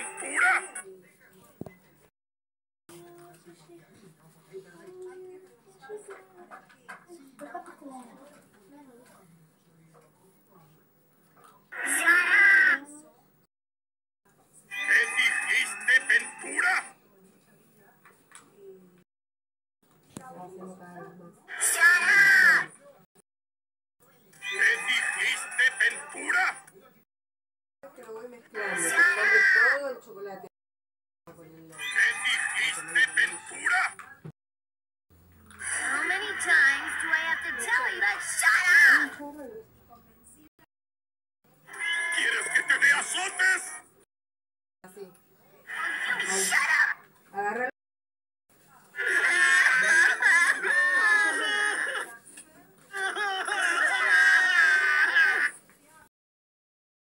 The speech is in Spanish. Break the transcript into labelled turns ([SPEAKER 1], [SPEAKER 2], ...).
[SPEAKER 1] ventura!
[SPEAKER 2] Gracias. de los chocolates.